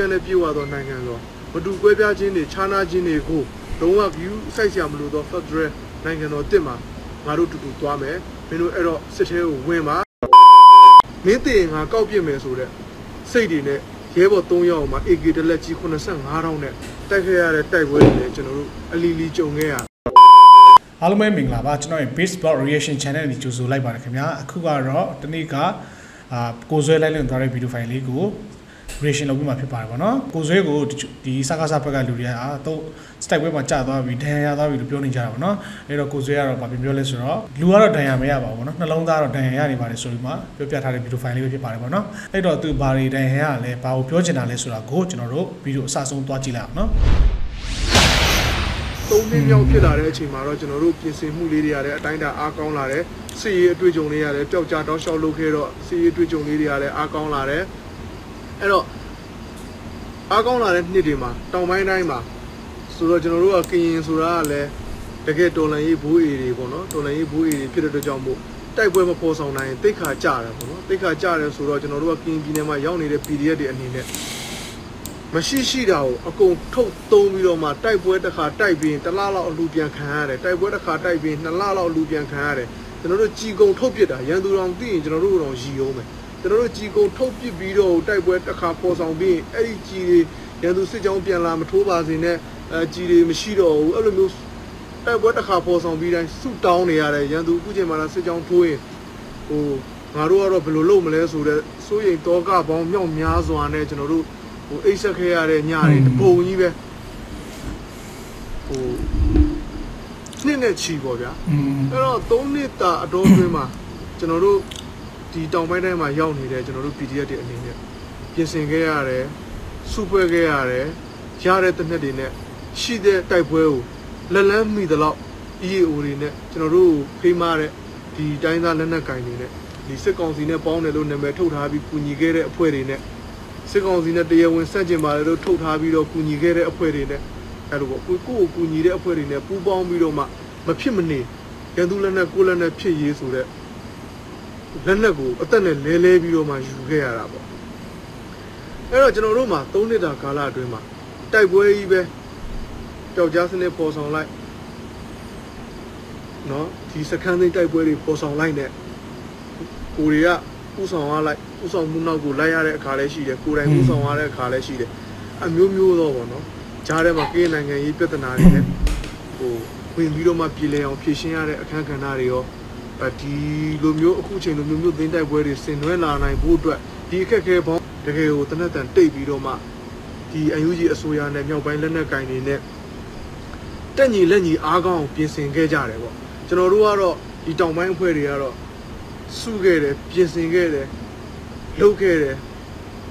ရနဲ့ပြေဝသောနိုင်ငံသောမတူကွဲပြားခြင်းတွေခြားနားခြင်းတွေကိုလုံးဝ view စိုက်ဆရာမလို့သော Federal နိုင်ငံတော်တစ်မှာငါတို့တူတူသွားမယ်မင်းတို့အဲ့တော့စစ်ထဲကိုဝင်ပါမင်းတည်ငါကောက်ပြစ်မယ်ဆိုတဲ့စိတ်တွေနဲ့ရဲဘော်၃ယောက်မှာ AK တလက်ကြီး85တောင်းနဲ့တိုက်ခဲ့ရတဲ့တိုက်ပွဲတွေလည်းကျွန်တော်တို့အလီလီကြုံခဲ့ရအားလုံးပဲမင်္ဂလာပါကျွန်တော်ရဲ့ baseball reaction channel နဲ့ကြိုဆိုလိုက်ပါတယ်ခင်ဗျာအခုကတော့ဒီနေ့ကအာကိုဆွဲလိုက်လင်းသွားတဲ့ video file လေးကို reaction လုပ်ပြီးမှဖြစ်ပါတယ်ဗောနော်ကိုဆွဲကိုဒီစကားစဘက်ကလူတွေကအာတော့ step ဝဲမှာကြာသွားပြီဒဏ်ရာရသွားပြီလို့ပြောနေကြတာဗောနော်အဲ့တော့ကိုဆွဲကတော့ဗာပြောလဲဆိုတော့လူကတော့ဒဏ်ရာမရပါဘူးဗောနော်နှလုံးသားတော့ဒဏ်ရာရနေပါတယ်ဆိုပြီးမှပြောပြထားတဲ့ video file လေးပဲဖြစ်ပါတယ်ဗောနော်အဲ့တော့သူဘာတွေဒဏ်ရာရလဲဘာကိုပြောချင်တာလဲဆိုတာကိုကျွန်တော်တို့ video အစဆုံးသွားကြည့်လိုက်အောင်နော်သုံးနှစ်မြောက်ဖြစ်လာတဲ့အချိန်မှာတော့ကျွန်တော်တို့ပြင်ဆင်မှုလေးတွေရတယ်အတိုင်းအတာအားကောင်းလာတယ်စီရေးအတွေ့အကြုံလေးရတယ်ပျောက်ကြားတောက်လျှောက်လုပ်ခဲ့တော့စီရေးအတွေ့အကြုံလေးတွေရတယ်အားကောင်းလာတယ် အဲ့တော့အားကောင်းလာတဲ့နှစ်တွေမှာတောင်ပိုင်းတိုင်းမှာဆိုတော့ကျွန်တော်တို့ကကရင်ဆိုတာကလည်းတကယ်တော်လန်ရေးဘိုးအေတွေပေါ့နော်တော်လန်ရေးဘိုးအေတွေဖြစ်တဲ့အတွက်ကြောင့်မို့တိုက်ပွဲမပေါ်ဆောင်နိုင်ရင်တိတ်ခါကြတယ်ပေါ့နော်တိတ်ခါကြတယ်ဆိုတော့ကျွန်တော်တို့ကကရင်ပြည်နယ်မှာရောက်နေတဲ့ PDF တွေအနေနဲ့မရှိရှိတာကိုအကုန်ထုတ်သုံးပြီးတော့မှတိုက်ပွဲတစ်ခါတိုက်ပြီးတစ်လလောက်အလူပြန်ခံရတယ်တိုက်ပွဲတစ်ခါတိုက်ပြီးနှစ်လလောက်အလူပြန်ခံရတယ်ကျွန်တော်တို့ကြီးကုံထုတ်ပစ်တာရန်သူတော်သိရင်ကျွန်တော်တို့တော့ရည်အောင်မယ် ကျွန်တော်တို့ကြီးကုံထုတ်ပစ်ပြီးတော့တိုက်ပွဲတစ်ခါပေါ်ဆောင်ပြီးအဲ့ဒီကြီးတွေရန်သူစစ်ကြောင်းပြန်လာမထိုးပါစေနဲ့အဲကြီးတွေမရှိတော့ဘူးအဲ့လိုမျိုးတိုက်ပွဲတစ်ခါပေါ်ဆောင်ပြီးတိုင်းဆုတောင်းနေရတယ်ရန်သူအခုချိန်မှာစစ်ကြောင်းထိုးရင်ဟိုငါတို့ကတော့ဘယ်လိုလုပ်မလဲဆိုတော့စိုးရိမ်တောကပေါင်းမြောက်များစွာနဲ့ကျွန်တော်တို့ဟိုအိတ်ဆက်ခဲ့ရတဲ့ညတွေတပုံကြီးပဲဟိုနှစ်နဲ့ချီပေါ့ဗျာอืมအဲ့တော့၃နှစ်တာအတော်အတွင်းမှာကျွန်တော်တို့ ဒီတောင်ပိုင်းတိုင်းမှာရောက်နေတဲ့ကျွန်တော်တို့ PDF တွေအနေနဲ့ပြင်ဆင်ခဲ့ရတယ်စုပွဲခဲ့ရတယ်ရတဲ့တစ်နှစ်တွေနဲ့ရှိတဲ့တိုက်ပွဲကိုလက်လန်းမိသလောက် EAO တွေနဲ့ကျွန်တော်တို့ဖိမားတဲ့ဒီတိုင်းသားလက်နက်ကင်တွေနဲ့ဒီစစ်ကောင်စီနဲ့ပေါင်းတယ်လို့နာမည်ထုတ်ထားပြီးကူညီခဲ့တဲ့အဖွဲ့တွေနဲ့စစ်ကောင်စီနဲ့တရားဝင်ဆက်ကျင်ပါတယ်လို့ထုတ်ထားပြီးတော့ကူညီခဲ့တဲ့အဖွဲ့တွေနဲ့အဲလိုပေါ့ကိုကိုကိုကူညီတဲ့အဖွဲ့တွေနဲ့ပူးပေါင်းပြီးတော့မှမဖြစ်မနေရန်သူလက်နဲ့ကိုလက်နဲ့ဖြစ်ရေးဆိုတဲ့ လက်နဲ့ကိုအသက်နဲ့လဲလဲပြီးတော့မှယူခဲ့ရတာပေါ့အဲ့တော့ကျွန်တော်တို့မှာ၃နှစ်တာကာလအတွင်းမှာတိုက်ပွဲကြီးပဲကြောက်ကြားစနစ်ပေါ်ဆောင်လိုက်နော်ဒီစခန်းသိမ်းတိုက်ပွဲတွေပေါ်ဆောင်လိုက်နဲ့ကိုတွေကဥဆောင်ရလိုက်ဥဆောင်မှုနောက်ကိုလိုက်ရတဲ့အခါလည်းရှိတယ်ကိုယ်တိုင်ဥဆောင်ရတဲ့အခါလည်းရှိတယ်အမျိုးမျိုးတော့ပေါ့နော်ကြားထဲမှာကင်းနိုင်ငံရေးပြဿနာတွေနဲ့ဟိုဝင်ပြီးတော့မှပြည်လဲအောင်ဖြည့်ရှင်းရတဲ့အခန်းကဏ္ဍတွေရောအဲ ဒီလိုမျိုးအခုချိန်လိုမျိုးမျိုးသိန်းတိုက်ပွဲတွေဆင်နွှဲလာနိုင်ဖို့အတွက်ဒီအခက်အခဲပေါင်းတကယ်ကိုတနက်တန်တိတ်ပြီးတော့မှဒီအယူကြီးအစိုးရနဲ့မြောက်ပိုင်းလက်နက်ကင်တွေနဲ့တက်ညီလက်ညီအားကောင်းပြင်ဆင်ခဲ့ကြတယ်ပေါ့ကျွန်တော်တို့ကတော့ဒီတောင်ပိုင်းအဖွဲ့တွေကတော့စုခဲ့တယ်ပြင်ဆင်ခဲ့တယ်လုပ်ခဲ့တယ်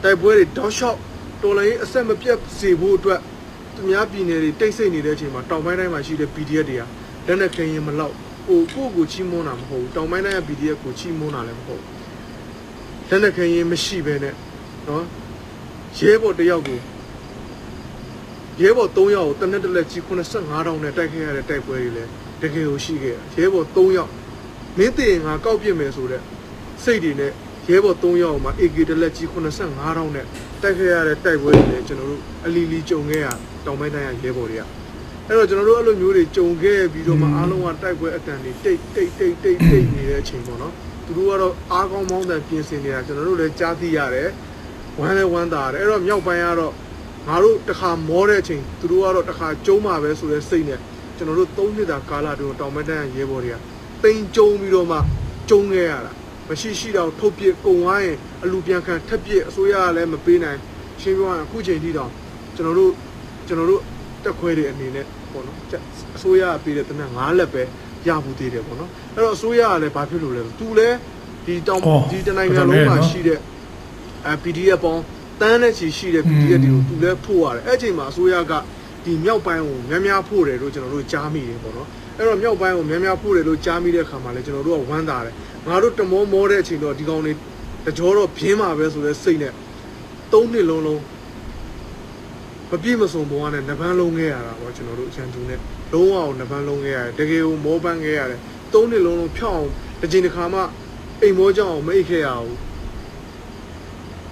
တိုက်ပွဲတွေတောက်လျှောက်တော်လိုင်းအဆက်မပြတ်စေဖို့အတွက်သူများပြည်နယ်တွေတိတ်ဆိတ်နေတဲ့အချိန်မှာတောင်ပိုင်းတိုင်းမှာရှိတဲ့ PDF တွေကလက်နက်ခဲရင်မလောက် ဟိုကိုယ့်ကိုချီးမွမ်းတာမဟုတ်ဘူးတောင်ပိုင်းတိုင်းက PDF ကိုချီးမွမ်းတာလည်းမဟုတ်ဘူးလက်နက်ခဲရင်မရှိဘဲနဲ့နော်ရဲဘော်တစ်ယောက်ကိုရဲဘော်3ယောက်ကိုတနက်တလက်ကြီး85တောင်းနဲ့တိုက်ခဲ့ရတဲ့တိုက်ပွဲတွေလည်းတကယ်ကိုရှိခဲ့တယ်ရဲဘော်3ယောက်မင်းတည်ငါကောက်ပြစ်မယ်ဆိုတဲ့စိတ်တွေနဲ့ရဲဘော်၃ယောက်မှာ AK တလက်ကြီး85တောင်းနဲ့တိုက်ခဲ့ရတဲ့တိုက်ပွဲတွေလည်းကျွန်တော်တို့အလီလီကြုံခဲ့ရတောင်ပိုင်းတိုင်းရရဲဘော်တွေက အဲ့တော့ကျွန်တော်တို့အဲ့လိုမျိုးတွေကြုံခဲ့ပြီးတော့မှအားလုံးကတိုက်ပွဲအတန်တွေတိတ်တိတ်တိတ်တိတ်တိတ်နေတဲ့အချိန်ပေါ့နော်သူတို့ကတော့အားကောင်းမောင်းတဲ့ပြင်ဆင်နေတာကျွန်တော်တို့လည်းကြားသိရတယ်ဝမ်းလည်းဝမ်းသာရတယ်အဲ့တော့မြောက်ပိုင်းကတော့ငါတို့တခါမောတဲ့အချိန်သူတို့ကတော့တခါကျုံးမှာပဲဆိုတဲ့စိတ်နဲ့ကျွန်တော်တို့၃နှစ်တာကာလတုန်းတောင်ပိုင်းတိုင်းရရဲဘော်တွေကတိန်ကျုံပြီးတော့မှကျုံခဲ့ရတာမရှိရှိတော့ထုတ်ပြစ်ကုံဝိုင်းရင်အလူပြန်ခံထက်ပြစ်အစိုးရကလည်းမပေးနိုင်ရှင်းပြောရရင်အခုချိန်ထိတော့ကျွန်တော်တို့ကျွန်တော်တို့တက်ခွဲတွေအနေနဲ့ ပေါ့နော်အစိုးရကပေးတဲ့တနက်၅လက်ပဲရဖို့သေးတယ်ပေါ့နော်အဲ့တော့အစိုးရကလည်းဘာဖြစ်လို့လဲသူလည်းဒီတောင်ဒီတနိုင်ငံလုံးမှာရှိတဲ့အဲ PDF ပေါင်းတန်းနဲ့ချီရှိတဲ့ PDF တွေကိုသူလည်းဖို့ရတယ်အဲ့ချိန်မှာအစိုးရကဒီမြောက်ပိုင်းကိုများများဖို့တယ်လို့ကျွန်တော်တို့ကြားမိတယ်ပေါ့နော်အဲ့တော့မြောက်ပိုင်းကိုများများဖို့တယ်လို့ကြားမိတဲ့ခါမှာလဲကျွန်တော်တို့ကဝမ်းသာတယ်ငါတို့တမောမောတဲ့အချိန်တော့ဒီကောင်တွေတကြောတော့ပြင်းမှာပဲဆိုတဲ့စိတ်နဲ့သုံးနှစ်လုံးလုံး မပြည့်မစုံဘဝနဲ့နဗန်းလုံးခဲ့ရတာပေါ့ကျွန်တော်တို့အချန်တူနဲ့လုံးဝအောင်နဗန်းလုံးခဲ့ရတယ်တကယ်ကိုမောပန်းခဲ့ရတယ်သုံးနှစ်လုံးလုံးဖြောင်းအောင်တစ်ချိန်တစ်ခါမှအိမ်မောကြောင်အောင်မအိတ်ခဲ့ရဘူး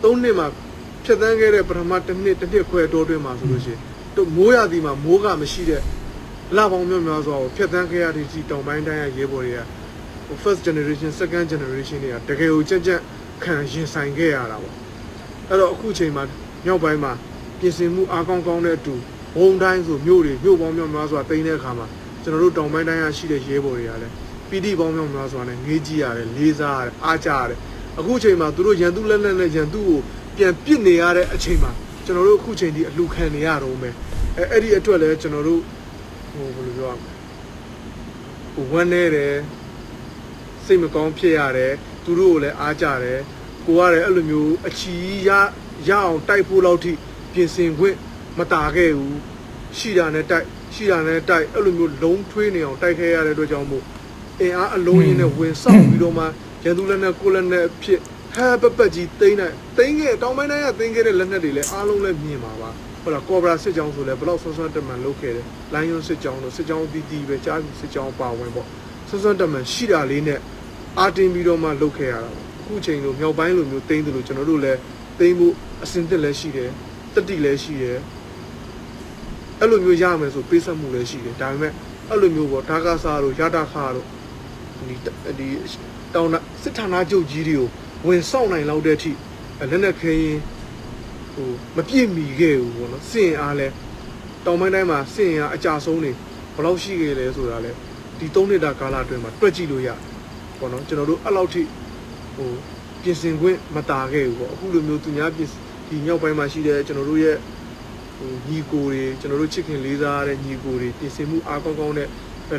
သုံးနှစ်မှာဖြဖြတ်သန်းခဲ့တဲ့ပထမတစ်နှစ်တစ်နှစ်ခွဲတိုးတွင်းမှာဆိုလို့ရှိရင်တို့မိုးရသည်မှာမိုးကမရှိတဲ့လပေါင်းများများစွာကိုဖြတ်သန်းခဲ့ရတဲ့ဒီတောင်ပိုင်းတိုင်းရရဲဘော်တွေက first generation second generation တွေကတကယ်ကိုကြက်ကြက်ခံရင်ဆိုင်ခဲ့ရတာပေါ့အဲ့တော့အခုချိန်မှာမြောက်ပိုင်းမှာ ပြင်ဆင်မှုအားကောင်းကောင်းတဲ့အတူဘုံတိုင်းဆိုမြို့တွေမြို့ပေါင်းများများစွာတိမ့်တဲ့အခါမှာကျွန်တော်တို့တောင်ပိုင်းတိုင်းရရှိတဲ့ရဲဘော်တွေကလည်းပီတိပေါင်းများများစွာနဲ့ငေးကြည့်ရတယ်လေးစားရတယ်အားကြရတယ်အခုချိန်မှာသူတို့ရန်သူလက်လက်နဲ့ရန်သူကိုပြန်ပစ်နေရတဲ့အချိန်မှာကျွန်တော်တို့အခုချိန်ဒီအလှခံနေရတော့မယ်အဲအဲ့ဒီအတွက်လည်းကျွန်တော်တို့ဟိုဘယ်လိုပြောရမလဲဟိုဝမ်းနေတယ်စိတ်မကောင်းဖြစ်ရတယ်သူတို့ကိုလည်းအားကြတယ်ကိုကလည်းအဲ့လိုမျိုးအချီရရအောင်တိုက်ဖို့လောက်ထိ ပြင်ဆင်ခွင့်မတာခဲ့ဘူးရှိတာနဲ့တိုက်ရှိတာနဲ့တိုက်အဲ့လိုမျိုးလုံးထွေးနေအောင်တိုက်ခဲ့ရတဲ့အတွက်ကြောင့်မို့အင်အားအလုံးရင်းနဲ့ဝင်ဆောက်ပြီးတော့မှရန်သူလက်နဲ့ကိုလက်နဲ့ဖြစ်ဟဲပပက်ကြီးတိမ့်နိုင်တိမ့်ခဲ့တောင်ပိုင်းတိုင်းကတိမ့်ခဲ့တဲ့လက်နက်တွေလည်းအားလုံးလည်းမြင်ပါပါဟုတ်လားကော်ဘရာစစ်ကြောင်းဆိုလည်းဘလောက်ဆွမ်းဆွမ်းတက်မှန်လုပ်ခဲ့တယ်လိုင်းယွန်းစစ်ကြောင်းတို့စစ်ကြောင်းအသီးသီးပဲကြားပြီးစစ်ကြောင်းပါဝင်ပေါ့ဆွမ်းဆွမ်းတက်မှန်ရှိတာလေးနဲ့အာတင်ပြီးတော့မှလုပ်ခဲ့ရတာပေါ့အခုချိန်လိုမြောက်ပိုင်းလိုမျိုးတိမ့်တယ်လို့ကျွန်တော်တို့လည်းတိမ့်ဖို့အစင်တက်လည်းရှိတယ် တတိလည်းရှိတယ်အဲ့လိုမျိုးရမယ်ဆိုပေးဆက်မှုလည်းရှိတယ်ဒါပေမဲ့အဲ့လိုမျိုးပေါ့ဒါကစားတို့ရတာခါတို့ဒီဒီတောင်းစစ်ဌာနချုပ်ကြီးတွေကိုဝင်ဆောက်နိုင်လောက်တဲ့အထိလက်နက်ခဲရင်ဟိုမပြည့်မီခဲ့ဘူးပေါ့နော်စင်အားလဲတောင်ပိုင်းတိုင်းမှာစင်အားအကြဆုံးနေဘယ်လောက်ရှိခဲ့လဲဆိုတာလဲဒီ၃နှစ်တာကာလအတွင်းမှာတွက်ကြည့်လို့ရပေါ့နော်ကျွန်တော်တို့အဲ့လောက်ထိဟိုပြင်ဆင်ခွင့်မတာခဲ့ဘူးပေါ့အခုလိုမျိုးသူများပြင် ဒီမြောက်ပိုင်းမှာရှိတဲ့ကျွန်တော်တို့ရဲ့ဟိုညီကိုတွေကျွန်တော်တို့ချစ်ခင်လေးစားရတဲ့ညီကိုတွေပြင်ဆင်မှုအားကောင်းကောင်းနဲ့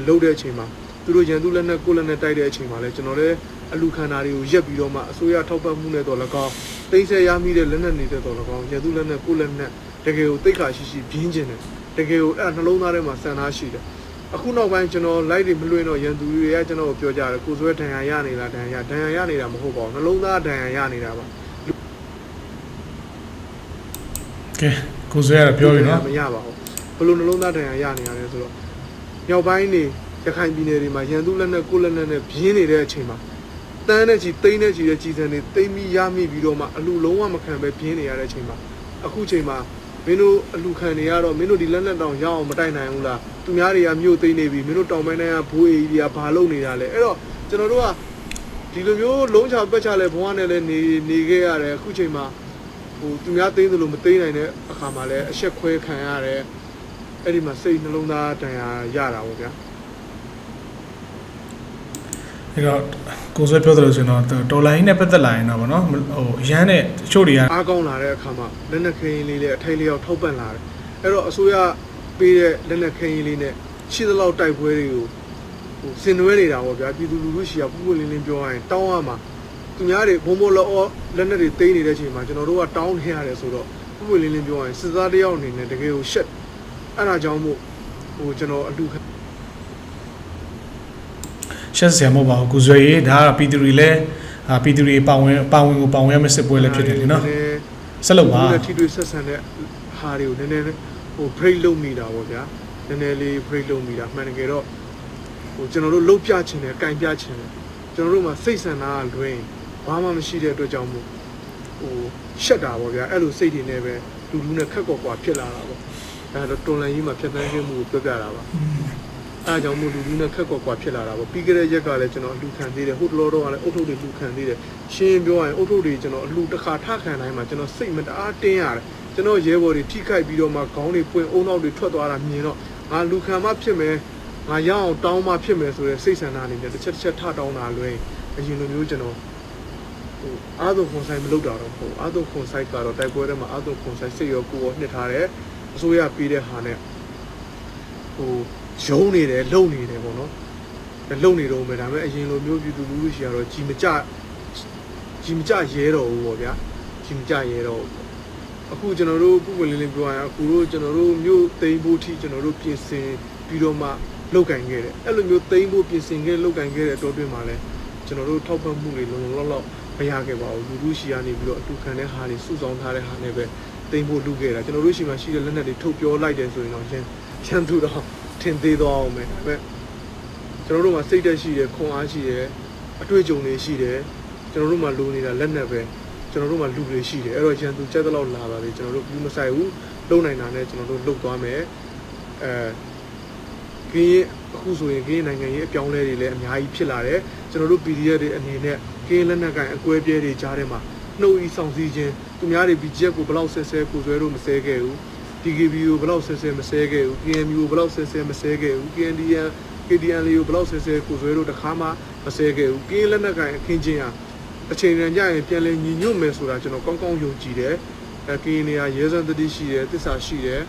လှုပ်တဲ့အချိန်မှာသူတို့ရန်သူလက်နဲ့ကိုလက်နဲ့တိုက်တဲ့အချိန်မှာလဲကျွန်တော်လည်းအလူခန္ဓာတွေကိုရက်ပြီးတော့မှအစိုးရထောက်ပံ့မှုနဲ့တော့၎င်းတိမ့်ဆက်ရမိတဲ့လက်နဲ့နေတဲ့တော့၎င်းရန်သူလက်နဲ့ကိုလက်နဲ့တကယ်ကိုတိတ်ခါရှိရှိပြင်းကျင်တယ်တကယ်ကိုအဲ့နှလုံးသားထဲမှာစံသားရှိတယ်အခုနောက်ပိုင်းကျွန်တော်လိုက်တွေမလွှင့်တော့ရန်သူတွေကကျွန်တော်ကိုပြောကြတယ်ကိုစွဲဒဏ်ရာရနေလားဒဏ်ရာဒဏ်ရာရနေတာမဟုတ်ပါဘူးနှလုံးသားဒဏ်ရာရနေတာပါ ကဲကိုဆွဲရတာပြောပြီနော်မရပါဘူးဘယ်လိုနှလုံးသားဒဏ်ရာရနေရလဲဆိုတော့မြောက်ပိုင်းနေရခိုင်ပြည်နယ်တွေမှာရန်သူလက်နဲ့ကိုလက်နဲ့နဲ့ပြင်းနေတဲ့အချိန်မှာတန်းနဲ့ချီတိန်းနဲ့ချီတဲ့ကြီးစံတွေတိမ့်ပြီးရမိပြီးတော့မှအလူလုံးဝမခံပဲပြင်းနေရတဲ့အချိန်မှာအခုချိန်မှာမင်းတို့အလူခံနေရတော့မင်းတို့ဒီလက်နဲ့တောင်ရအောင်မတိုက်နိုင်ဘူးလားသူများတွေကမြို့သိမ်းနေပြီမင်းတို့တောင်ပိုင်းတိုင်းကဘိုးအေးကြီးတွေကဘာလုပ်နေတာလဲအဲ့တော့ကျွန်တော်တို့ကဒီလိုမျိုးလုံးချပက်ချလဲဘဝနဲ့လဲနေနေခဲ့ရတယ်အခုချိန်မှာ ဟိုသူများသိမ်းသလိုမသိမ်းနိုင်တဲ့အခါမှာလဲအဆက်ခွဲခံရတယ်အဲ့ဒီမှာစိတ်နှလုံးသားတန်ရာရတာပေါ့ဗျာအဲ့တော့ကိုဆွဲပြောသလိုဆိုရင်တော့တော်လိုင်းနဲ့ပတ်သက်လာရင်တော့ဗောနော်ဟိုရမ်းတဲ့တချို့တွေကအားကောင်းလာတဲ့အခါမှာလက်နက်ခင်းလေးလေးအထိုင်လျောက်ထောက်ပံ့လာတယ်အဲ့တော့အစိုးရပေးတဲ့လက်နက်ခင်းလေးနဲ့ရှိသလောက်တိုက်ပွဲတွေကိုဟိုစင်နွဲနေတာပေါ့ဗျာပြည်သူလူထုရှိရပူပူလင်းလင်းပြောရရင်တောင်းရမှာ သူများတွေဘုံဘလောအောလက်နက်တွေသိမ်းနေတဲ့အချိန်မှာကျွန်တော်တို့ကတောင်းနေရတယ်ဆိုတော့ပူပူလင်းလင်းပြောရရင်စစ်သားတယောက်အနေနဲ့တကယ်ကိုရှက်အဲ့ဒါကြောင့်မို့ဟိုကျွန်တော်အလူခံရှက်ဆရာမဟုတ်ပါဘူးကိုဆွဲရေးဒါကပြည်သူတွေလည်းအာပြည်သူတွေပါဝင်ပါဝင်ကိုပါဝင်ရမယ့်စစ်ပွဲလည်းဖြစ်တယ်လေနော်ဆက်လုပ်ပါဒီထိတွေ့ဆက်ဆံတဲ့ဟာတွေကိုနည်းနည်းဟို break လုပ်မိတာပေါ့ဗျာနည်းနည်းလေး break လုပ်မိတာမှန်တကယ်တော့ဟိုကျွန်တော်တို့လှုပ်ပြချင်တယ်ကင်ပြချင်တယ်ကျွန်တော်တို့မှာစိတ်ဆန္ဒကလွင် ဘာမှမရှိတဲ့အတွက်ကြောင့်မို့ဟိုရှက်တာပေါ့ဗျာအဲ့လိုစိတ်တွေနဲ့ပဲလူလူနဲ့ခက်ကော့ကွာဖြစ်လာတာပေါ့ဒါတော့တွန်လန်ကြီးမှာဖြတ်သန်းခြင်းမှုကိုပြောပြတာပါအဲအကြောင်းမို့လူလူနဲ့ခက်ကော့ကွာဖြစ်လာတာပေါ့ပြီးကြတဲ့ရက်ကလည်းကျွန်တော်လူခံသေးတယ်ဟိုတလောတော့ကလည်းအုတ်ထုတ်တွေလူခံသေးတယ်ရှင်းပြောရရင်အုတ်ထုတ်တွေကျွန်တော်အလူတစ်ခါထခံတိုင်းမှာကျွန်တော်စိတ်မတအားတင်းရတယ်ကျွန်တော်ရဲဘော်တွေထိခိုက်ပြီးတော့မှခေါင်းတွေပွင့်အုံနောက်တွေထွက်သွားတာမြင်တော့ငါလူခံမှဖြစ်မယ်ငါရအောင်တောင်းမှဖြစ်မယ်ဆိုတဲ့စိတ်ဆန္ဒအနေနဲ့တစ်ချက်တစ်ချက်ထတောင်းတာလွဲအရင်လိုမျိုးကျွန်တော် ဟိုအာသုခွန်ဆိုင်မလုပ်တာတော့မဟုတ်အာသုခွန်ဆိုင်ကတော့တိုက်ပွဲထဲမှာအာသုခွန်ဆိုင်စိတ်ရောကိုယ်ရောနှစ်ထားတယ်အစိုးရပေးတဲ့ဟာနဲ့ဟိုရုံးနေတယ်လုံနေတယ်ပေါ့နော်လုံနေတော့မယ်ဒါပေမဲ့အရင်လိုမျိုးပြည်သူလူထုရှိရတော့ကြီးမကြကြီးမကြရဲတော့ဘူးပေါ့ဗျာကြီးမကြရဲတော့ဘူးအခုကျွန်တော်တို့ပုဂ္ဂိုလ်လေးလေးပြောရရင်အခုတို့ကျွန်တော်တို့မြို့သိမ်းဖို့ထိကျွန်တော်တို့ပြင်ဆင်ပြီးတော့မှလောက်ကင်ခဲ့တယ်အဲ့လိုမျိုးသိမ်းဖို့ပြင်ဆင်ခဲ့လောက်ကင်ခဲ့တဲ့အတွက်တွင်မှာလဲကျွန်တော်တို့ထောက်ပံ့မှုတွေလုံလုံလောက်လောက် မရခဲ့ပါဘူးလူလူရှိရနေပြီးတော့အတူခံတဲ့ဟာတွေစုဆောင်းထားတဲ့ဟာနဲ့ပဲသိမ်းဖို့လုပ်ခဲ့တာကျွန်တော်တို့ရှိမှရှိတဲ့လက်နက်တွေထုတ်ပြောလိုက်တယ်ဆိုရင်တော့ရန်ရန်သူတော့ထင်သေးသွားအောင်မယ်ဒါပေမဲ့ကျွန်တော်တို့မှာစိတ်တက်ရှိတယ်ခွန်အားရှိတယ်အတွေ့အကြုံတွေရှိတယ်ကျွန်တော်တို့မှာလိုနေတာလက်နက်ပဲကျွန်တော်တို့မှာလူတွေရှိတယ်အဲ့တော့ရန်သူကြက်တဲ့လောက်လာပါလေကျွန်တော်တို့ဘူးမဆိုင်ဘူးလုံနိုင်တာနဲ့ကျွန်တော်တို့လုတ်သွားမယ်အဲကင်းအခုဆိုရင်ကင်းနိုင်ငံရေးအပြောင်းလဲတွေလည်းအများကြီးဖြစ်လာတယ်ကျွန်တော်တို့ PDF တွေအနေနဲ့ ကင်းလက်နက်ကန်အကွဲပြဲတွေကြားထဲမှာနှုတ်ဤဆောင်စည်းခြင်းသူများတွေ BGF ကိုဘယ်လောက်ဆဲဆဲကိုဆွဲလို့မဆဲခဲ့ဘူး DKB ကိုဘယ်လောက်ဆဲဆဲမဆဲခဲ့ဘူး KMU ကိုဘယ်လောက်ဆဲဆဲမဆဲခဲ့ဘူး KNDN KDN လေးကိုဘယ်လောက်ဆဲဆဲကိုဆွဲလို့တခါမှမဆဲခဲ့ဘူးကင်းလက်နက်ကန်အခင်းချင်းဟာအချိန်တန်ကြရင်ပြန်လဲညီညွတ်မယ်ဆိုတာကျွန်တော်ကောင်းကောင်းယုံကြည်တယ်အဲကင်းနေရရဲစံတတိရှိတယ်တစ္ဆာရှိတယ်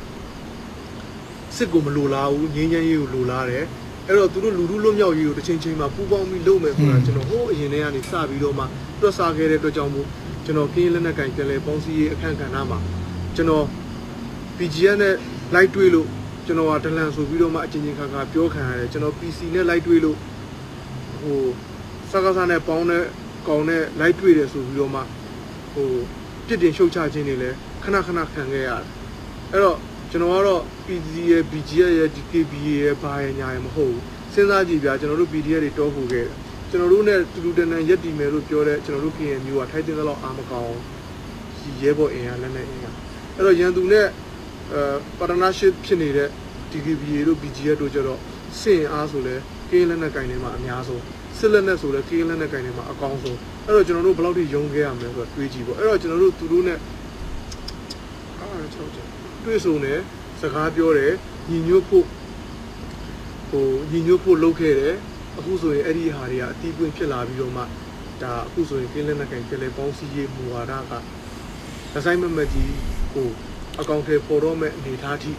စစ်ကိုမလိုလားဘူးငြိမ်းချမ်းရေးကိုလိုလားတယ် အဲ့တော့သူတို့လူလူလွတ်မြောက်ရေးကိုတစ်ချိန်ချိန်မှာပူးပေါင်းပြီးလုပ်မယ်ဆိုတာကျွန်တော်ဟိုးအရင်တည်းကနေစပြီးတော့မှတွက်စားခဲ့တဲ့အတွက်ကြောင့်မို့ကျွန်တော်ကင်းလက်နက်ကင်ပြန်လဲပေါင်းစည်းရေးအခန့်ကဏ္ဍမှာကျွန်တော် PGN နဲ့လိုက်တွေ့လို့ကျွန်တော်ကဒလန်ဆိုပြီးတော့မှအချင်းချင်းခါခါပြောခံရတယ်ကျွန်တော် PC နဲ့လိုက်တွေ့လို့ဟိုစကားစားနဲ့ပေါင်းတဲ့ကောင်နဲ့လိုက်တွေ့တယ်ဆိုပြီးတော့မှဟိုပြစ်တင်ရှုတ်ချခြင်းတွေလည်းခဏခဏခံခဲ့ရတယ်အဲ့တော့ ကျွန်တော်ကတော့ PC ရဲ့ BGN ရဲ့ DKB ရဲ့ဘာရဲ့ညာရဲ့မဟုတ်ဘူးစဉ်းစားကြည့်ဗျာကျွန်တော်တို့ PDF တွေတောဖို့ခဲ့တယ်ကျွန်တော်တို့ ਨੇ တူတူတန်တန်ရက်တီမယ်လို့ပြောတဲ့ကျွန်တော်တို့ KN မျိုးကထိုက်တင်တဲ့လောက်အာမကောင်းရဲဘော်အင်အားလက်နဲ့အင်အားအဲ့တော့ရန်သူနဲ့အဲ partnership ဖြစ်နေတဲ့ DKB တို့ BGF တို့ကြတော့စင်အားဆိုလဲကင်းလက်နဲ့ကင်နေမှာအများဆုံးစစ်လက်နဲ့ဆိုလဲကင်းလက်နဲ့ကင်နေမှာအကောင်းဆုံးအဲ့တော့ကျွန်တော်တို့ဘယ်လောက်ထိယုံခဲ့ရမလဲဆိုတော့တွေးကြည့်ပေါ့အဲ့တော့ကျွန်တော်တို့သူတို့နဲ့အားချောက်ချောက် တွေးဆုံတယ်စကားပြောတယ်ညီညွတ်ဖို့ဟိုညီညွတ်ဖို့လုပ်ခဲ့တယ်အခုဆိုရင်အဲ့ဒီဟာတွေကအတီးပွင့်ဖြစ်လာပြီးတော့မှဒါအခုဆိုရင်ကင်းလက်နဲ့ကင်ပြလဲပေါင်းစည်းရေးမူဝါဒကဒီဇိုင်းမမကြီးဟိုအကောင့်ထဲပေါ်တော့မဲ့အနေထားထိ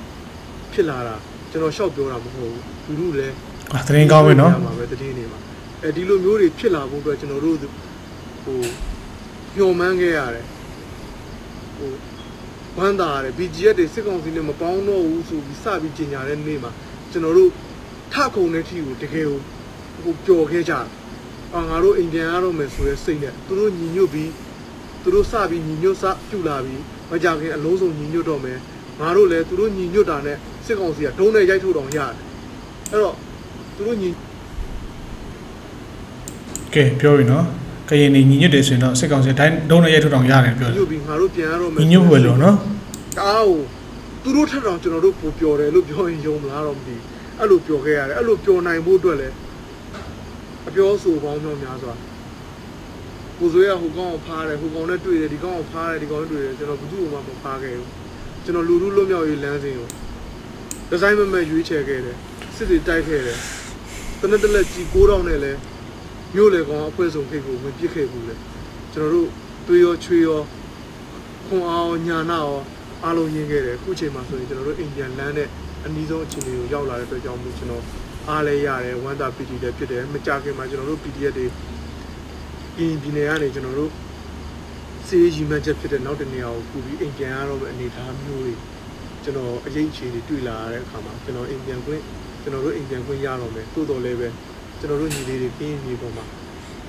ဖြစ်လာတာကျွန်တော်ရှောက်ပြောတာမဟုတ်ဘူးလူလူလည်းအာသတင်းကောင်းပြီနော်မှာပဲတည်နေမှာအဲဒီလိုမျိုးတွေဖြစ်လာဖို့အတွက်ကျွန်တော်တို့ဟိုညှော်မှန်းခဲ့ရတယ်ဟို ဝမ်းသာရတယ် BGF တွေစစ်ကောင်စီနဲ့မပေါင်းတော့ဘူးဆိုပြီးစပြီးကြီးညာတဲ့နေ့မှာကျွန်တော်တို့ထခုံတဲ့ထီကိုတကယ်ကိုဟိုပျော်ခဲ့ကြတယ်အာငါတို့အိမ်ပြန်ရတော့မယ်ဆိုရဲစိတ်နဲ့သူတို့ညီညွတ်ပြီးသူတို့စပြီးညီညွတ်စပြုလာပြီးမကြခင်အလုံးစုံညီညွတ်တော့မယ်ငါတို့လည်းသူတို့ညီညွတ်တာနဲ့စစ်ကောင်စီကဒုံးနဲ့ရိုက်ထုတ်တော့ရတယ်အဲ့တော့သူတို့ညီကဲပြောပြီနော် ကရင်နေညီညွတ်တယ်ဆိုရင်တော့စစ်ကောင်စီတိုင်းဒုံးနဲ့ရိုက်ထုတ်တောင်ရတယ်ပြောတယ်ညွတ်ပြီးငါတို့ပြန်ရတော့မယ်ညီညွတ်ဖို့လို့နော်တားကိုသူတို့ထက်တောင်ကျွန်တော်တို့ပိုပျော်တယ်လို့ပြောရင်ယုံမလားတော့မသိဘူးအဲ့လိုပျော်ခဲ့ရတယ်အဲ့လိုပျော်နိုင်ဖို့အတွက်လည်းအပြောဆိုပေါင်းများများစွာကိုဇွေးကဟိုကောင်ကိုဖားတယ်ဟိုကောင်နဲ့တွေ့တယ်ဒီကောင်ကိုဖားတယ်ဒီကောင်နဲ့တွေ့တယ်ကျွန်တော်ဘယ်သူ့မှမဖားခဲ့ဘူးကျွန်တော်လူလူလွတ်မြောက်ရေးလမ်းစဉ်ကိုဒီဇိုင်းမမဲ့ရွေးချယ်ခဲ့တယ်စစ်တွေတိုက်ခဲ့တယ်တနက်တလက်ကြီး9000နဲ့လဲ မြို့လေကောင်အဖွဲ့ဆောင်ခိတ်ကိုဝင်ပစ်ခဲ့ဘူးလေကျွန်တော်တို့တွေးရောချွေးရောခွန်အောင်ညာနာရောအားလုံးရင်းခဲ့တယ်အခုချိန်မှာဆိုရင်ကျွန်တော်တို့အိန္ဒိယလမ်းနဲ့အနည်းဆုံးအခြေအနေကိုရောက်လာတဲ့အတွက်ကြောင့်မို့ကျွန်တော်အားလဲရတယ်ဝမ်းသာပီတီလည်းဖြစ်တယ်မကြခင်မှာကျွန်တော်တို့ PDF တွေအင်းပြည်နယ်ကနေကျွန်တော်တို့စီးရီမှတ်ချက်ဖြစ်တဲ့နောက်တစ်နေရာကိုကူပြီးအိမ်ပြန်ရတော့မယ့်အနေအထားမျိုးတွေကျွန်တော်အရင်အခြေတွေတွေ့လာရတဲ့အခါမှာကျွန်တော်အိမ်ပြန်ခွင့်ကျွန်တော်တို့အိမ်ပြန်ခွင့်ရတော့မယ်တိုးတော်လည်းပဲ ကျွန်တော်တို့ညီလေးတွေပြင်းမြေပေါ်မှာ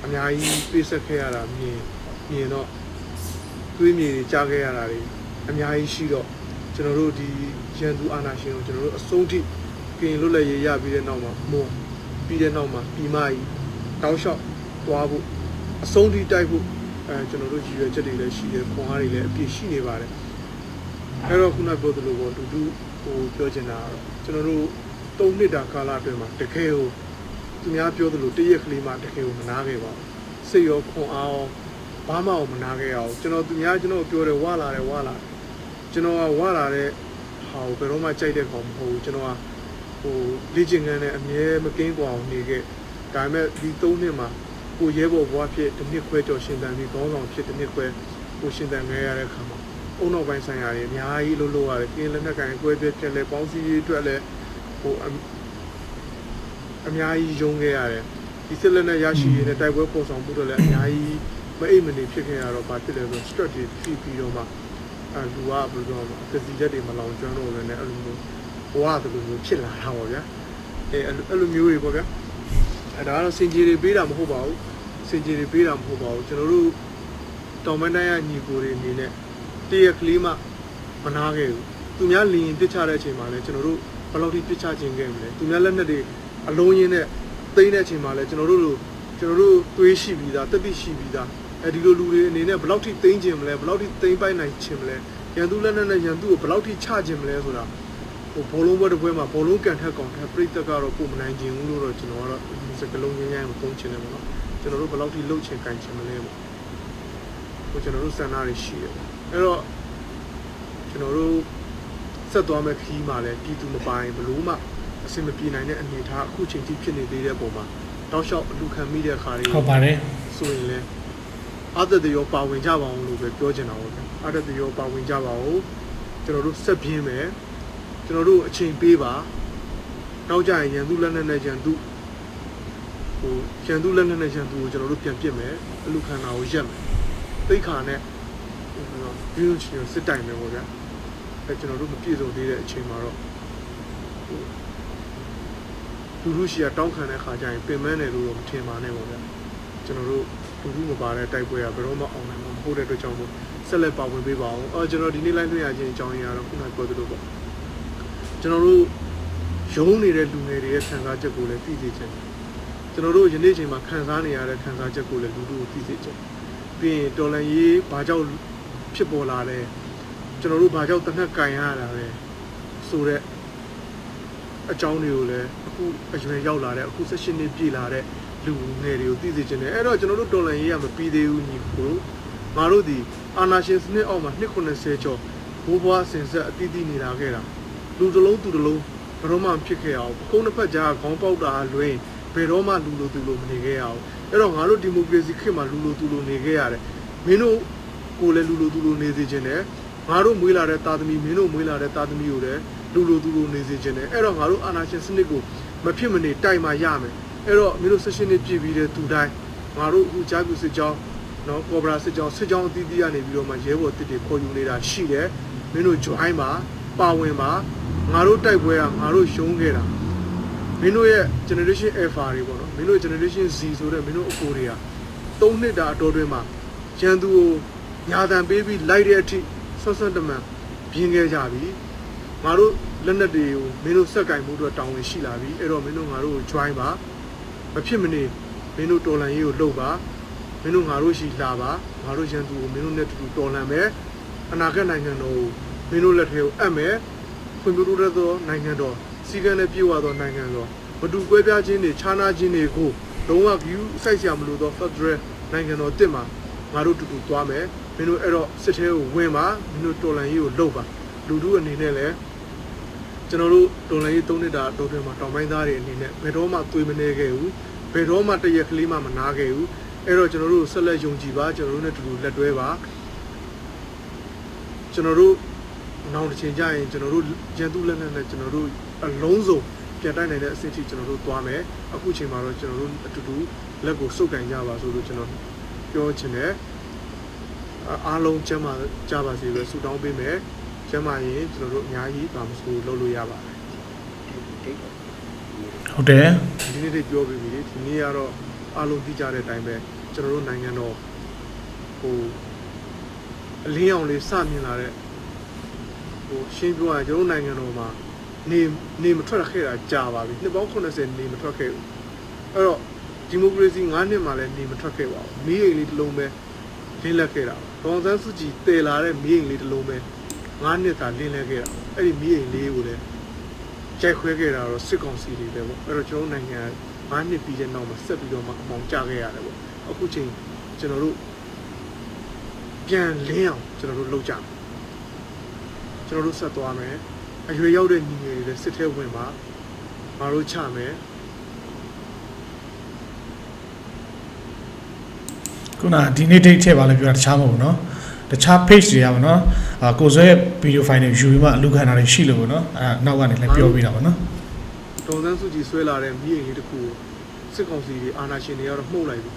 အများကြီးပြေးဆက်ခဲ့ရတာမြင်မြင်တော့တွေးမြေတွေကြားခဲ့ရတာတွေအများကြီးရှိတော့ကျွန်တော်တို့ဒီရန်သူအာဏာရှင်ကိုကျွန်တော်တို့အဆုံးထိပြင်လွတ်လပ်ရေးရပြီးတဲ့နောက်မှာမွန်ပြီးတဲ့နောက်မှာပြီးမကြီးတောက်လျှောက်သွားဖို့အဆုံးထိတိုက်ဖို့အဲကျွန်တော်တို့ရည်ရွယ်ချက်တွေလည်းရှိတယ်ခွန်အားတွေလည်းအပြည့်ရှိနေပါတယ်အဲ့တော့ခုနပြောသလိုပေါ့တူတူဟိုပြောချင်တာကတော့ကျွန်တော်တို့၃နှစ်တာကာလအတွင်းမှာတကယ်ကို သူများပြောသလိုတရက်ကလေးမှတကယ်ကိုမနာခဲ့ပါဘူးစိတ်ရောခွန်အားရောဘာမှမနာခဲ့ရအောင်ကျွန်တော်သူများကျွန်တော်ပြောတယ်ဝါလာတယ်ဝါလာတယ်ကျွန်တော်ကဝါလာတဲ့ဟာကိုဘယ်တော့မှကြိုက်တဲ့ကောင်မဟုတ်ဘူးကျွန်တော်ကဟိုလေ့ကျင့်ခန်းနဲ့အမြဲမကင်းကွာအောင်နေခဲ့ဒါပေမဲ့ဒီ၃နှစ်မှာကိုရဲဘော်ဘွားဖြစ်တစ်နှစ်ခွဲကျော်ရှင်တန်ပြီးခေါင်းဆောင်ဖြစ်တစ်နှစ်ခွဲကိုရှင်တန်ခဲ့ရတဲ့ခါမှာအုံနောက်ပိုင်းဆိုင်ရာတွေအများကြီးလှုပ်လှုပ်ရတယ်ကင်းလက်နက်ကန်ကွဲပြဲပြက်လဲပေါင်းစည်းရေးအတွက်လည်းဟို အများကြီးယုံခဲ့ရတယ်ဒီစစ်လက်နဲ့ရရှိရတဲ့တိုက်ပွဲပုံဆောင်မှုတွေလည်းအများကြီးမအိပ်မနေဖြစ်ခဲ့ရတော့ဘာဖြစ်လဲဆို stress တွေဖြစ်ပြီးတော့မှအဲလူကဘယ်လိုပြောမလဲသတိချက်တွေမလောင်ကျွမ်းတော့လည်းအဲ့လိုမျိုးဘဝတလူမျိုးဖြစ်လာတာပေါ့ဗျာအဲအဲ့လိုမျိုးတွေပေါ့ဗျာအဲဒါကတော့စင်ကြီးတွေပေးတာမဟုတ်ပါဘူးစင်ကြီးတွေပေးတာမဟုတ်ပါဘူးကျွန်တော်တို့တောင်မန်းတိုင်းကညီကိုတွေအနေနဲ့တရက်ကလေးမှမနာခဲ့ဘူးသူများလီရင်ပစ်ချတဲ့အချိန်မှာလည်းကျွန်တော်တို့ဘယ်လောက်ထိပစ်ချခြင်းခဲ့မလဲသူများလက်နက်တွေ အလုံးရင်းနဲ့သိမ်းတဲ့အချိန်မှာလည်းကျွန်တော်တို့လိုကျွန်တော်တို့တွေးရှိပြီးသားတက်တိရှိပြီးသားအဲဒီလိုလူတွေအနေနဲ့ဘယ်လောက်ထိသိမ်းခြင်းမလဲဘယ်လောက်ထိသိမ်းပိုက်နိုင်ခြင်းမလဲရန်သူလက်နက်နဲ့ရန်သူကိုဘယ်လောက်ထိချခြင်းမလဲဆိုတာဟိုဘောလုံးပွဲတစ်ပွဲမှာဘောလုံးကန်ထက်ကောင်ထက်ပြိတက်ကတော့ပုံမနိုင်ခြင်းဘူးလို့တော့ကျွန်တော်ကတော့ဒီစကလုံးငင်းငင်းမပုံချင်တယ်ပေါ့နော်ကျွန်တော်တို့ဘယ်လောက်ထိလှုပ်ချင်ကန်ချင်မလဲပေါ့ဟိုကျွန်တော်တို့စံနာတွေရှိတယ်အဲ့တော့ကျွန်တော်တို့ဆက်သွားမဲ့ခီးမှာလည်းပြည်သူမပိုင်ဘလို့မှ အဆင်မပြေနိုင်တဲ့အနေအထားအခုချိန်ထိဖြစ်နေသေးတဲ့ပုံမှာတောက်လျှောက်အလူခံမိတဲ့ခါတွေဟုတ်ပါတယ်ဆိုရင်လည်းအသက်တရောပါဝင်ကြပါအောင်လို့ပဲပြောချင်တာပေါ့ဗျာအသက်တရောပါဝင်ကြပါဦးကျွန်တော်တို့ဆက်ပြင်းမယ်ကျွန်တော်တို့အချိန်ပေးပါနောက်ကြရင်ရန်သူလက်နက်နဲ့ရန်သူဟိုရန်သူလက်နက်နဲ့ရန်သူကိုကျွန်တော်တို့ပြန်ပစ်မယ်အလူခန္ဓာကိုရက်မယ်သိခါနဲ့ဟိုဘီယွန်ချီကိုစစ်တိုင်မယ်ပေါ့ဗျာအဲကျွန်တော်တို့မပြည့်စုံသေးတဲ့အချိန်မှာတော့ဟို လူလူရှိရတောင်းခံတဲ့ခါကျရင်ပင်မနဲ့လို့တော့မထင်ပါနဲ့ပေါ့ဗျာကျွန်တော်တို့လူလူမပါတဲ့တိုက်ပွဲကဘယ်တော့မှအောင်နိုင်မှာမဟုတ်တဲ့အတွက်ကြောင့်မို့ဆက်လက်ပါဝင်ပေးပါအောင်အော်ကျွန်တော်ဒီနေ့ line တွေ့ရခြင်းအကြောင်းရင်းကတော့ခုနကပြောသလိုပေါ့ကျွန်တော်တို့ရုံးနေတဲ့လူငယ်တွေရဲ့ခံစားချက်ကိုလည်းသိစေချင်တယ်ကျွန်တော်တို့ယနေ့ချိန်မှာခံစားနေရတဲ့ခံစားချက်ကိုလည်းလူလူကိုသိစေချင်ပြီးရင်တော်လန်ရေးဘာကြောင့်ဖြစ်ပေါ်လာလဲကျွန်တော်တို့ဘာကြောင့်တနက်ကင်ရတာလဲဆိုတော့ အကြောင်းတွေကိုလည်းအခုအရွယ်ရောက်လာတဲ့အခု16နှစ်ပြည့်လာတဲ့လူငယ်တွေကိုသိစေချင်တယ်အဲ့တော့ကျွန်တော်တို့တော်လန်ရေးရမပြီးသေးဘူးညီကိုငါတို့ဒီအာနာရှင်စနစ်အောက်မှာ290ကျော်ဘိုးဘွားဆင်ဆက်အတိအသီးနေလာခဲ့တာလူတစ်လုံးသူတစ်လုံးဘယ်တော့မှဖြစ်ခဲ့အောင်ကုန်းတစ်ဖက်ကြားခေါင်းပေါက်တာလွင်ဘယ်တော့မှလူလိုသူလိုမနေခဲ့ရအောင်အဲ့တော့ငါတို့ဒီမိုကရေစီခေတ်မှာလူလိုသူလိုနေခဲ့ရတယ်မင်းတို့ကိုလည်းလူလိုသူလိုနေစေချင်တယ်ငါတို့မွေးလာတဲ့တာသမီမင်းတို့မွေးလာတဲ့တာသမီကိုလည်း လူလိုသူလိုနေစေချင်တယ်အဲ့တော့ငါတို့အာနာရှင်စနစ်ကိုမဖြစ်မနေတိုက်မှရမယ်အဲ့တော့မင်းတို့ဆက်ရှင်နေပြည်ပြီးတဲ့သူတိုင်းငါတို့အခုကြားပြစစ်ကြောင်းနော်ကော်ဘရာစစ်ကြောင်းစစ်ကြောင်းအသီးသီးကနေပြီးတော့မှရဲဘော်တစ်တွေခေါ်ယူနေတာရှိတယ်မင်းတို့ join ပါပါဝင်ပါငါတို့တိုက်ပွဲကငါတို့ရှုံးခဲ့တာမင်းတို့ရဲ့ generation alpha တွေပေါ့နော်မင်းတို့ generation Z ဆိုတဲ့မင်းတို့အကိုတွေက၃နှစ်တာအတော်တွင်းမှာရန်သူကိုညာတံပေးပြီးလိုက်တဲ့အထိဆွတ်ဆွတ်တမန်ပြင်းခဲ့ကြပြီ ငါတို့လက်နက်တွေကိုမင်းတို့စက်ကင်မှုအတွက်တောင်းဝင်ရှိလာပြီအဲ့တော့မင်းတို့ငါတို့ကို join ပါမဖြစ်မနေမင်းတို့တော်လန်ရေးကိုလှုပ်ပါမင်းတို့ငါတို့ရှိလာပါငါတို့ရန်သူကိုမင်းတို့နဲ့တူတူတော်လန်မယ်အနာဂတ်နိုင်ငံတော်ကိုမင်းတို့လက်ထဲကိုအပ်မယ်ဖွံ့ဖြိုးတိုးတက်သောနိုင်ငံတော်စီကံနဲ့ပြည့်ဝသောနိုင်ငံတော်မတူကွဲပြားခြင်းတွေခြားနားခြင်းတွေကိုလုံးဝ view စိုက်ဆရာမလို့သော federal နိုင်ငံတော်တစ်မှာငါတို့တူတူသွားမယ်မင်းတို့အဲ့တော့စစ်ထဲကိုဝင်ပါမင်းတို့တော်လန်ရေးကိုလှုပ်ပါလူတို့အနေနဲ့လည်း ကျွန်တော်တို့တော်လန်ရေး၃နှစ်တာတော်တွင်မှာတောင်ပိုင်းသားတွေအနေနဲ့ဘယ်တော့မှသွေးမနေခဲ့ဘူးဘယ်တော့မှတရက်ကလေးမှမနာခဲ့ဘူးအဲ့တော့ကျွန်တော်တို့ဆက်လက်ယုံကြည်ပါကျွန်တော်တို့နဲ့တူတူလက်တွဲပါကျွန်တော်တို့နောက်တစ်ချိန်ကျရင်ကျွန်တော်တို့ရန်သူလက်နက်နဲ့ကျွန်တော်တို့အလုံးစုံပြန်တိုက်နိုင်တဲ့အဆင့်ထိကျွန်တော်တို့သွားမယ်အခုချိန်မှာတော့ကျွန်တော်တို့အတူတူလက်ကိုစုပ်ကင်ကြပါဆိုလို့ကျွန်တော်ပြောချင်တယ်အားလုံးကျမ်းမာကြပါစေပဲဆုတောင်းပေးမယ် ကျမ်းမာရင်ကျွန်တော်တို့အများကြီးပါမစိုးလုပ်လို့ရပါတယ်ဟုတ်တယ်ဒီနေ့တွေပြောပြီးပြီဒီနေ့ကတော့အားလုံးသိကြတဲ့အတိုင်းပဲကျွန်တော်တို့နိုင်ငံတော်ဟိုအလင်းအောင်လေးစမြင်လာတဲ့ဟိုရှင်းပြောရရင်ကျွန်တော်တို့နိုင်ငံတော်မှာနေနေမထွက်ခဲ့တာကြာပါပြီနှစ်ပေါင်း80နေမထွက်ခဲ့ဘူးအဲ့တော့ဒီမိုကရေစီ9နှစ်မှလည်းနေမထွက်ခဲ့ပါဘူးမီးအိမ်လေးတစ်လုံးပဲလင်းလက်ခဲ့တာဒေါန်ဆန်းစုကြည်တည်လာတဲ့မီးအိမ်လေးတစ်လုံးပဲ 9နှစ်သာလင်းလက်ခဲ့တာအဲ့ဒီမီးအိမ်လေးကိုလည်း ကြိုက်ခွဲခဲ့တာတော့စစ်ကောင်စီတွေပဲပေါ့အဲ့တော့ကျွန်တော်တို့နိုင်ငံ9နှစ်ပြီးတဲ့နောက်မှာဆက်ပြီးတော့မှအမောင်ကျခဲ့ရတယ်ပေါ့အခုချိန်ကျွန်တော်တို့ပြန်လင်းအောင်ကျွန်တော်တို့လုပ်ကြမယ်ကျွန်တော်တို့ဆက်သွားမယ်အရွယ်ရောက်တဲ့ညီငယ်တွေလည်းစစ်ထဲဝင်ပါငါတို့ချမယ် ခုနဒီနေ့ date ထည့်ပါလဲပြောတာတခြားမဟုတ်ဘူးเนาะ တခြား page တွေကပေါ့နော်ကိုဇွဲရဲ့ video file တွေယူပြီးမှအလူခံတာတွေရှိလို့ပေါ့နော်အဲနောက်ကနေလည်းပြောပြီးတာပေါ့နော်ဒေါ်စန်းစုကြည်ဆွဲလာတဲ့မိရင်လေးတစ်ခုကိုစစ်ကောင်စီတွေအာဏာရှင်တွေကတော့မှုတ်လိုက်ပြီ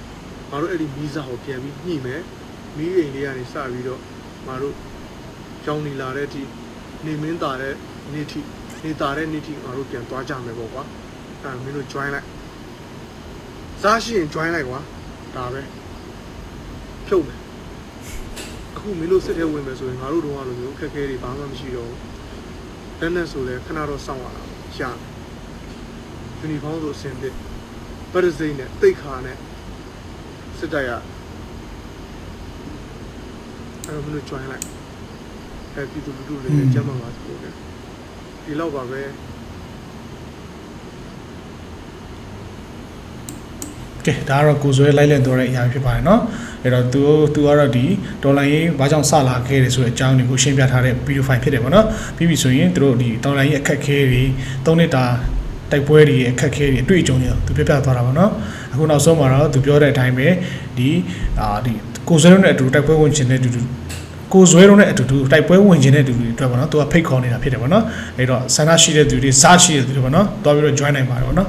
ငါတို့အဲ့ဒီမီးစာကိုပြန်ပြီးညှိမယ်မီးရင်လေးကနေစပြီးတော့ငါတို့ကြောင်းနေလာတဲ့အထိနေမင်းတာတဲ့နေ့ထိနေတာတဲ့နေ့ထိငါတို့ပြန်သွားကြမယ်ပေါ့ကွာအဲမင်းတို့ join လိုက်စားရှိရင် join လိုက်ကွာဒါပဲဖြုတ်မယ် အခုမင်းတို့စစ်ထဲဝင်မယ်ဆိုရင်ငါတို့တော့လိုမျိုးအခက်အခဲတွေဘာမှမရှိတော့ဘူးလက်နဲ့ဆိုလဲခဏတော့စောင့်ရတာရှာမယ်ယူနီဖောင်းဆိုအဆင်သစ်ပတ်ရစိမ့်နဲ့တိတ်ခါနဲ့စစ်တပ်ရအဲ့တော့မင်းတို့ join လိုက်အဲပြည်သူလူထုတွေလည်းကျမ်းမာပါလို့လေဒီလောက်ပါပဲ ကဲဒါကတော့ကိုယ်ဆွဲလိုက်လည်တော့တဲ့အရာဖြစ်ပါတယ်เนาะအဲ့တော့သူသူကတော့ဒီဒေါ်လာရေးဘာကြောင့်စလာခဲ့တယ်ဆိုတဲ့အကြောင်းတွေကိုရှင်းပြထားတဲ့ဗီဒီယိုဖိုင်ဖြစ်တယ်ပေါ့နော်ပြီးပြီဆိုရင်သူတို့ဒီဒေါ်လာရေးအခက်အခဲတွေ၃နှစ်တာတိုက်ပွဲတွေရဲ့အခက်အခဲတွေအတွေ့အကြုံတွေသူပြပြသွားတာပေါ့နော်အခုနောက်ဆုံးမှာတော့သူပြောတဲ့အတိုင်းပဲဒီအာဒီကိုယ်ဆွဲနဲ့အတူတိုက်ပွဲဝင်ခြင်းနဲ့အတူတူကိုယ်ဆွဲတော့နဲ့အတူတူတိုက်ပွဲဝင်ခြင်းတဲ့သူတွေအတွက်ပေါ့နော်သူကဖိတ်ခေါ်နေတာဖြစ်တယ်ပေါ့နော်အဲ့တော့ဆန္ဒရှိတဲ့သူတွေစားရှိတဲ့သူတွေပေါ့နော်တွားပြီးတော့ join နိုင်ပါတယ်ပေါ့နော်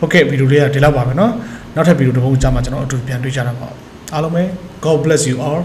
ဟုတ်ကဲ့ဗီဒီယိုလေးကဒီလောက်ပါပဲเนาะ နောက်ထပ်ဗီဒီယိုတစ်ပုဒ်ကြာမှကျွန်တော်အတူပြန်တွေ့ကြတာပါအားလုံးပဲ God bless you all